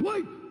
Wait!